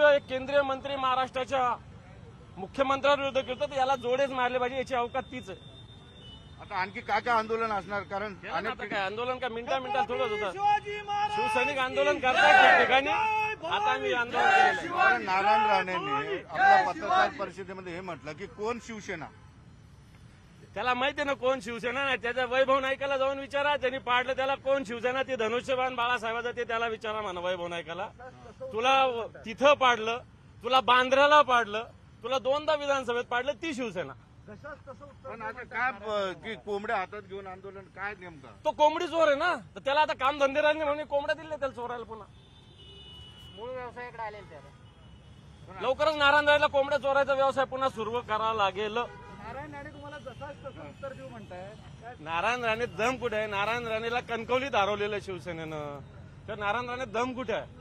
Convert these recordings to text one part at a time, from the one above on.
वक्तव्य एक केंद्रीय मंत्री महाराष्ट्राच्या मुख्यमंत्र्यांविरुद्ध करतो तर याला जोडेच मारले पाहिजे याची अवकात तीच आहे. आता आणखी काय काय आंदोलन असणार? कारण अनेक आता काय आंदोलन काय मिनिटा मिनिटात थोडंच होतं. शिवसैनिक आंदोलन करतात ठिकाणी. आता आम्ही आंदोलन केलेलं आहे. नारायण राणेंनी आपल्या पत्रकार परिषदेमध्ये हे म्हटलं की कोण शिवसेना? त्याला माहिती ना कोण शिवसेना नाही त्याचा वैभव नाईकाला जाऊन विचारा. त्यांनी पाडलं त्याला कोण शिवसेना ते धनुष्यबाण बाळासाहेबाचं ते त्याला विचारा म्हणा वैभव नाईकाला तुला तिथं पाडलं तुला बांद्र्याला पाडलं तुला दोनदा विधानसभेत पाडलं ती शिवसेना. पण आता काय कोंबड्या हातात घेऊन आंदोलन काय नेमकं? तो कोंबडी चोर आहे ना? तर त्याला आता काम धंदे राहिले म्हणून कोंबड्या दिले त्याला चोरायला पुन्हा. मूळ व्यवसायाकडे आलेले ते आता. लवकरच नारायण रायला कोंबड्या चोरायचा व्यवसाय पुन्हा सुरू करावा लागेल. नारायण नारायण राणे दम कुठे आहे? नारायण राणेला कणकवलीत हरवलेलं आहे शिवसेनेनं. तर नारायण राणे दम कुठे आहे?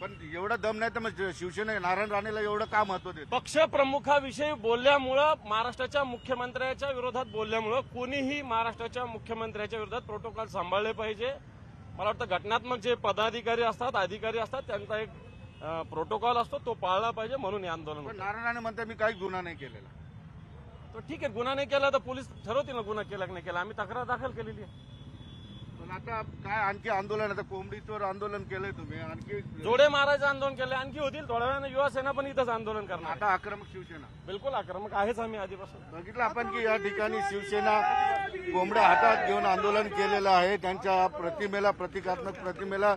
पण एवढं दम नाही तर मग शिवसेना नारायण राणेला एवढं का महत्त्व देत? पक्षप्रमुखाविषयी बोलल्यामुळं महाराष्ट्राच्या मुख्यमंत्र्याच्या विरोधात बोलल्यामुळं कोणीही महाराष्ट्राच्या मुख्यमंत्र्याच्या विरोधात प्रोटोकॉल सांभाळले पाहिजे. मला वाटतं घटनात्मक जे पदाधिकारी असतात अधिकारी असतात त्यांचा एक प्रोटोकॉल असतो तो पाळला पाहिजे म्हणून हे आंदोलन. नारायण राणे म्हणतात मी काही गुन्हा नाही केलेला. तो ठीक आहे गुन्हा नाही केला तर पोलीस ठरवतील ना गुन्हा केला की नाही केला. आम्ही तक्रार दाखल केलेली आहे. पण आता काय आणखी आंदोलन आता कोंबडीचोर आंदोलन केलंय तुम्ही. आणखी जोडे मारायचं आंदोलन केलं आणखी होतील. थोड्या वेळानं युवा सेना पण इथंच आंदोलन करणार आता आक्रमक शिवसेना. बिलकुल आक्रमक आहेच आम्ही आधीपासून. बघितलं आपण की या ठिकाणी शिवसेना कोंबड्या हातात घेऊन आंदोलन केलेलं आहे. त्यांच्या प्रतिमेला प्रतिकात्मक प्रतिमेला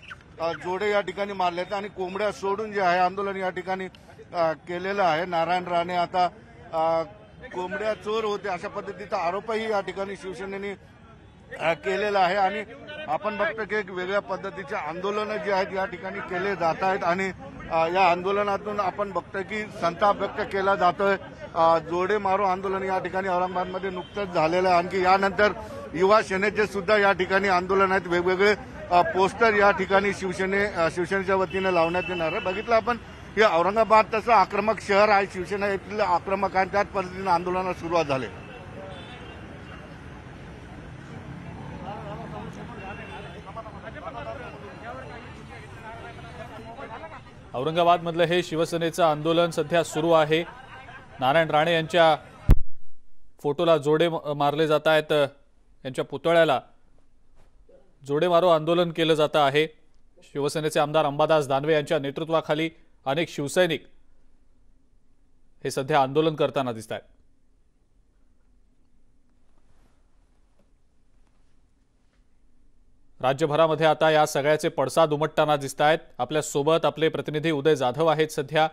जोडे या ठिकाणी मारले आहेत आणि कोंबड्या सोडून जे आहे आंदोलन या ठिकाणी केलेलं आहे. नारायण राणे आता कोंबड्या चोर होते अशा पद्धतीचा आरोपही या ठिकाणी शिवसेनेने केलेला आहे आणि आपण बघतो की एक वेगळ्या पद्धतीचे आंदोलनं जी आहेत या ठिकाणी केले जात आहेत आणि या आंदोलनातून आपण बघतो की संताप व्यक्त केला जातोय. जोडे मारो आंदोलन या ठिकाणी औरंगाबादमध्ये नुकतंच झालेलं आहे. आणखी यानंतर युवा सेनेचे सुद्धा या ठिकाणी आंदोलन आहेत. वेगवेगळे पोस्टर या ठिकाणी शिवसेने शिवसेनेच्या वतीने लावण्यात येणार आहे. बघितलं आपण हे औरंगाबाद तसं आक्रमक शहर आहे. शिवसेना येथील आक्रमक आहे त्याच पद्धतीनं आंदोलनाला सुरुवात झाली. औरंगाबादमधलं हे शिवसेनेचं आंदोलन सध्या सुरू आहे. नारायण राणे यांच्या फोटोला जोडे मारले जात आहेत. यांच्या पुतळ्याला जोडे मारो आंदोलन केलं जातं आहे. शिवसेनेचे आमदार अंबादास दानवे यांच्या नेतृत्वाखाली अनेक शिवसैनिक हे सध्या आंदोलन करताना दिसत आहेत राज्यभरामध्ये आता या सगळ्याचे पडसाद उमटताना दिसत आहेत आपल्यासोबत आपले प्रतिनिधी उदय जाधव आहेत सध्या.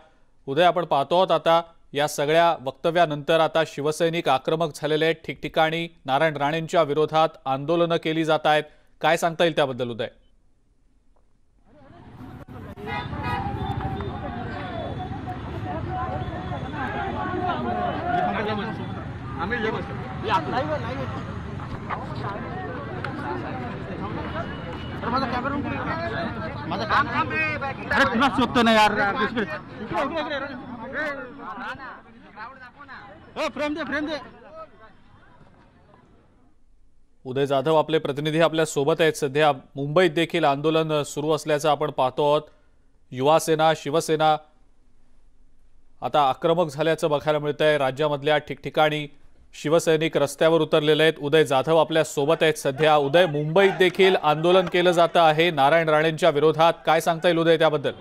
उदय आपण पाहतो आहोत आता या सगळ्या वक्तव्यानंतर आता शिवसैनिक आक्रमक झालेले आहेत. ठिकठिकाणी नारायण राणेंच्या विरोधात आंदोलनं केली जात आहेत. काय सांगता येईल त्याबद्दल उदय? अरे तुला शोधतो ना यार इकडे इकडे इकडे फ्रेम दे फ्रेम दे. उदय जाधव आपले प्रतिनिधी आपल्यासोबत आहेत. सध्या मुंबईत देखील आंदोलन सुरू असल्याचं आपण पाहतो आहोत. युवा सेना शिवसेना आता आक्रमक झाल्याचं बघायला मिळत आहे राज्यामधल्या ठिकठिकाणी शिवसैनिक रस्त्यावर उतरलेले आहेत. उदय जाधव आपल्यासोबत आहेत. सध्या उदय मुंबईत देखील आंदोलन केलं जातं आहे. नारायण राणेंच्या विरोधात काय सांगता येईल उदय त्याबद्दल?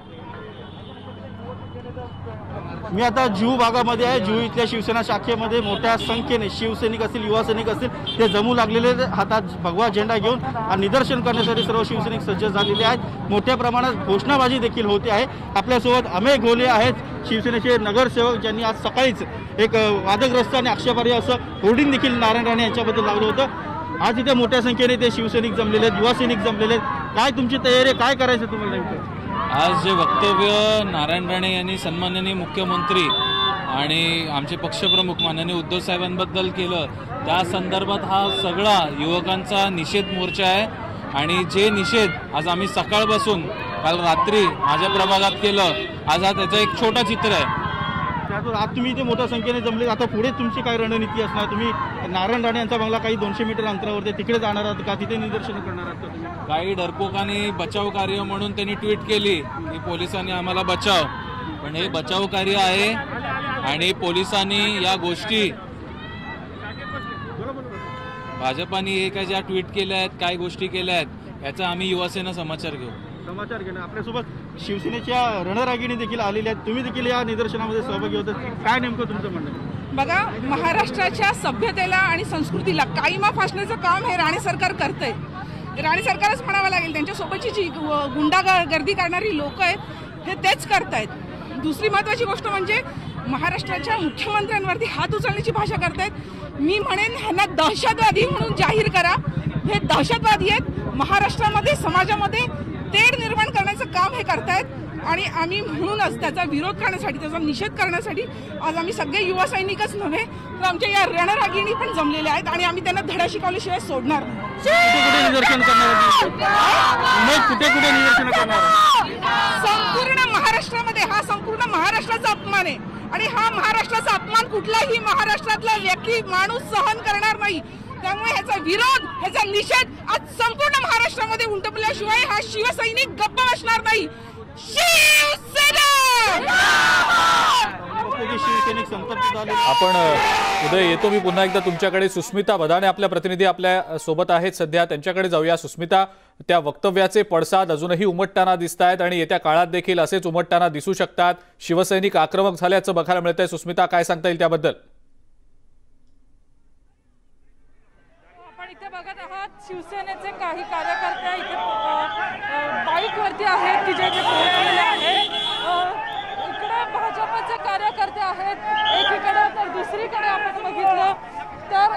मी आता जुहू भागामध्ये आहे. जुहू इथल्या शिवसेना शाखेमध्ये मोठ्या संख्येने शिवसैनिक असतील युवा सैनिक असतील ते जमू लागलेले हातात भगवा झेंडा घेऊन आणि निदर्शन करण्यासाठी सर्व शिवसैनिक सज्ज झालेले आहेत. मोठ्या प्रमाणात घोषणाबाजी देखील होते आहे. आपल्यासोबत अमेय घोले आहेत. शिवसेनेचे नगरसेवक ज्यांनी आज सकाळीच एक वादग्रस्त आणि आक्षेपार्ह असं होर्डिंग देखील नारायण राणे यांच्याबद्दल लावलं होतं. आज इथे मोठ्या संख्येने ते शिवसैनिक जमलेले आहेत युवा सैनिक जमलेले आहेत. काय तुमची तयारी आहे? काय करायचं तुम्हाला नेमकं आज जे वक्तव्य नारायण राणे यांनी सन्माननीय मुख्यमंत्री आणि आमचे पक्षप्रमुख माननीय उद्धव साहेबांबद्दल केलं त्या संदर्भात हा सगळा युवकांचा निषेध मोर्चा आहे. आणि जे निषेध आज आम्ही सकाळपासून काल रात्री माझ्या प्रभागात केलं आज हा त्याचं एक छोटा चित्र आहे. त्यातून आज तुम्ही इथे मोठ्या संख्येने जमले आता पुढे तुमची काय रणनीती असणार? तुम्ही नारायण राणे यांचा बंगला काही दोनशे मीटर अंतरावरती तिकडे जाणार आहात का? तिथे निदर्शन करणार आहात काही डरपोकांनी बचाव कार्य म्हणून त्यांनी ट्विट केली की पोलिसांनी आम्हाला बचाव. पण हे बचाव कार्य आहे आणि पोलिसांनी या गोष्टी भाजपाने हे काय ज्या ट्विट केल्या आहेत काय गोष्टी केल्या आहेत याचा आम्ही युवासेना समाचार घेऊ. समाचार घेणं. आपल्यासोबत शिवसेनेच्या रणरागिणी देखील आलेल्या आहेत. तुम्ही देखील या निदर्शनामध्ये सहभागी होते काय नेमकं तुमचं म्हणणं? आहे? बघा महाराष्ट्राच्या सभ्यतेला आणि संस्कृतीला काळीमा फासण्याचं काम हे राणे सरकार करतंय. राणे सरकारच म्हणावं लागेल त्यांच्यासोबतची जी गु- गुंडा गर्दी करणारी लोक आहेत हे तेच करतायत. दुसरी महत्त्वाची गोष्ट म्हणजे महाराष्ट्राच्या मुख्यमंत्र्यांवरती हात उचलण्याची भाषा करतायत. मी म्हणेन ह्यांना दहशतवादी म्हणून जाहीर करा. हे दहशतवादी आहेत. महाराष्ट्रामध्ये समाजामध्ये तेढ निर्माण करण्याचं काम हे करतायत. आणि आम्ही म्हणूनच त्याचा विरोध करण्यासाठी त्याचा निषेध करण्यासाठी आज आम्ही सगळे युवा सैनिकच नव्हे तर आमच्या या रणरागिणी पण जमलेल्या आहेत आणि आम्ही त्यांना धडा शिकवल्याशिवाय सोडणार? संपूर्ण महाराष्ट्रामध्ये हा संपूर्ण महाराष्ट्राचा अपमान आहे. आणि हा महाराष्ट्राचा अपमान कुठलाही महाराष्ट्रातला व्यक्ती माणूस सहन करणार नाही. त्यामुळे ह्याचा विरोध ह्याचा निषेध आज संपूर्ण महाराष्ट्रामध्ये उमटपल्याशिवाय हा शिवसैनिक गप्प बसणार नाही. आपण उदय येतो मी पुन्हा एकदा तुमच्याकडे. सुस्मिता बदाने आपल्या प्रतिनिधी आपल्यासोबत आहेत सध्या. त्यांच्याकडे जाऊया. सुस्मिता त्या वक्तव्याचे पडसाद अजूनही उमटताना दिसत आहेत आणि येत्या काळात देखील असेच उमटताना दिसू शकतात. शिवसैनिक आक्रमक झाल्याचं बघायला मिळतंय. सुस्मिता काय सांगता येईल त्याबद्दल? आपण इथे बघत आहात शिवसेनेचे काही कार्यकर्ते इथे बाईक वरती आहेत की जे पोहोचलेले आहेत. इकडे भाजपचे कार्यकर्ते आहेत. एकीकडे तर दुसरीकडे आपण बघितलं तर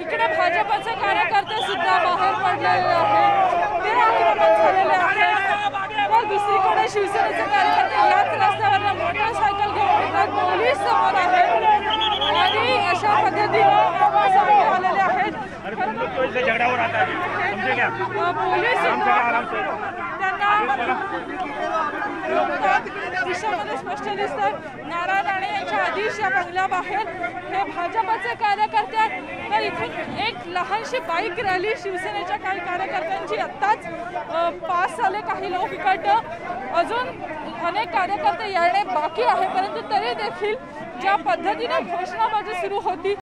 इकडे भाजपचे कार्यकर्ते सुद्धा बाहेर पडलेले आहेत. ते आक्रमक झालेले आहेत. तर दुसरीकडे शिवसेनेचे कार्यकर्ते याच रस्त्यावर मोटरसायकल घेऊन येतात. पोलीस समोर आहेत. आणि अशा पद्धतीने आलेले आहेत. दिशामध्ये स्पष्ट दिसतात नारायण राणे यांच्या आधीच या बंगल्याबाहेर हे भाजपचे कार्यकर्ते आहेत. तर इथून एक लहानशी बाईक रॅली शिवसेनेच्या काही कार्यकर्त्यांची आत्ताच पास झाले काही लोक इकडं अजून अनेक कार्यकर्ते येणे बाकी आहे परंतु तरी देखील ज्या पद्धतीने घोषणाबाजी सुरू होती